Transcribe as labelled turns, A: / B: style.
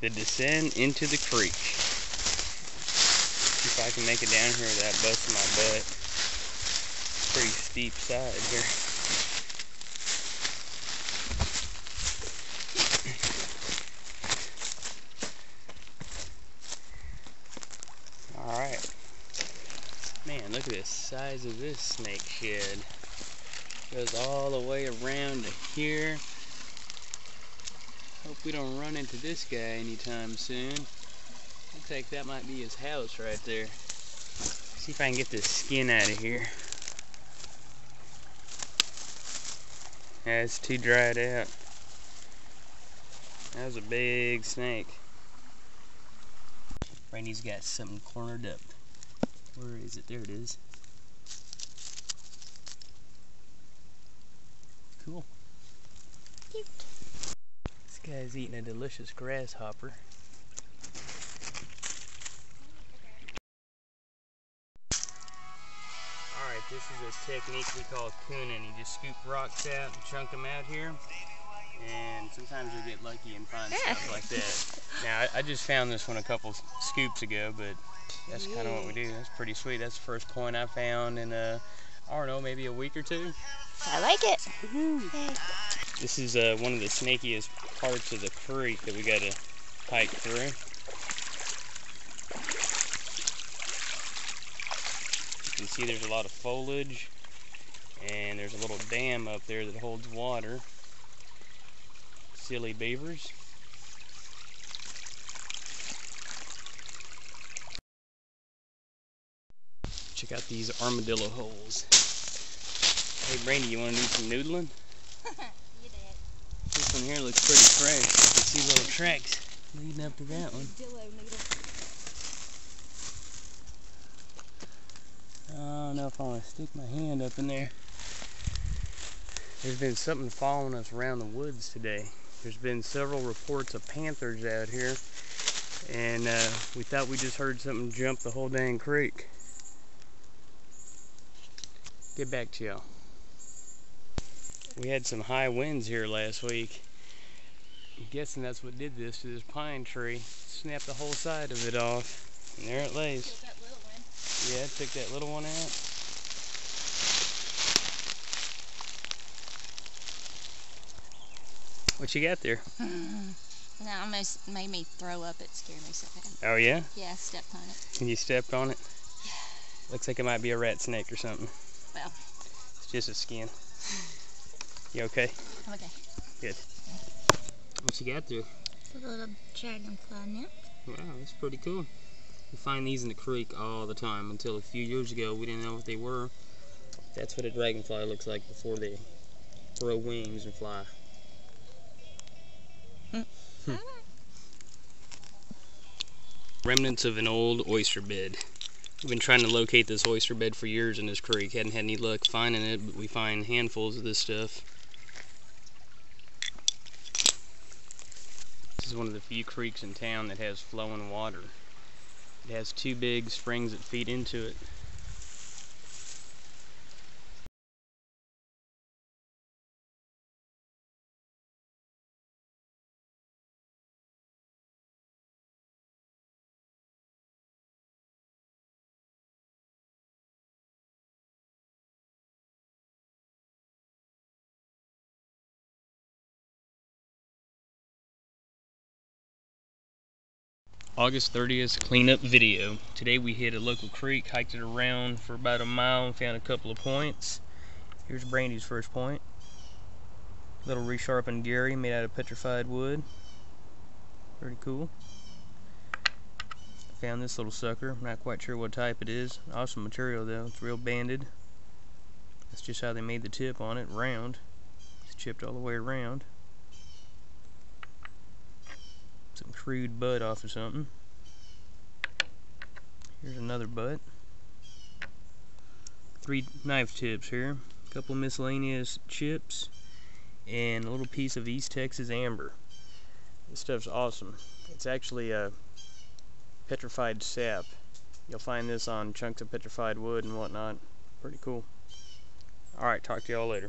A: the descent into the creek. See if I can make it down here without busting my butt. Pretty steep side here. Alright. Man, look at the size of this snake shed. Goes all the way around to here. Hope we don't run into this guy anytime soon. Looks like that might be his house right there. See if I can get this skin out of here. Yeah, it's too dried out. That was a big snake. Randy's got something cornered up. Where is it? There it is. Cool.
B: Cute.
A: This guy's eating a delicious grasshopper. Alright, this is a technique we call cooning. You just scoop rocks out and chunk them out here. And sometimes you'll get lucky and find stuff like that. Now, I, I just found this one a couple scoops ago, but that's kind of what we do. That's pretty sweet. That's the first point I found in, uh, I don't know, maybe a week or two.
B: I like it. Yay.
A: This is uh, one of the snakiest parts of the creek that we got to hike through. You can see there's a lot of foliage and there's a little dam up there that holds water. Silly beavers. Check out these armadillo holes. Hey Brandy, you want to do some noodling? One here looks pretty fresh. You can see little tracks leading up to that one. I don't know if I want to stick my hand up in there. There's been something following us around the woods today. There's been several reports of panthers out here, and uh, we thought we just heard something jump the whole dang creek. Get back to y'all. We had some high winds here last week. I'm guessing that's what did this to this pine tree. Snapped the whole side of it off. And there it lays.
B: Get that little one.
A: Yeah, took that little one out. What you got there? Mm-hmm.
B: That almost made me throw up. It scared me so bad.
A: Oh yeah?
B: Yeah, I stepped on it.
A: And you stepped on it? Looks like it might be a rat snake or something.
B: Well.
A: It's just a skin. You okay?
B: I'm okay.
A: Good. What you got there?
B: It's a little dragonfly nymph.
A: Wow, that's pretty cool. We find these in the creek all the time. Until a few years ago, we didn't know what they were. That's what a dragonfly looks like before they grow wings and fly. Hmm. Remnants of an old oyster bed. We've been trying to locate this oyster bed for years in this creek. Hadn't had any luck finding it, but we find handfuls of this stuff. Is one of the few creeks in town that has flowing water. It has two big springs that feed into it. August 30th cleanup video. Today we hit a local creek, hiked it around for about a mile and found a couple of points. Here's Brandy's first point. Little resharpened Gary made out of petrified wood. Pretty cool. Found this little sucker. Not quite sure what type it is. Awesome material though. It's real banded. That's just how they made the tip on it, round. It's chipped all the way around. Some crude butt off of something. Here's another butt. Three knife tips here. A couple miscellaneous chips. And a little piece of East Texas amber. This stuff's awesome. It's actually a petrified sap. You'll find this on chunks of petrified wood and whatnot. Pretty cool. Alright, talk to y'all later.